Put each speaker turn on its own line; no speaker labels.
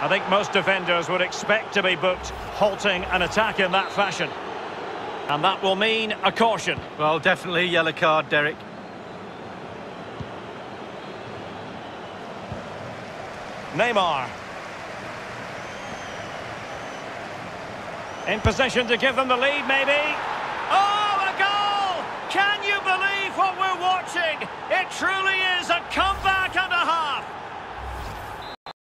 I think most defenders would expect to be booked halting an attack in that fashion. And that will mean a caution.
Well, definitely yellow card, Derek.
Neymar. In position to give them the lead, maybe. Oh, a goal! Can you believe what we're watching? It truly is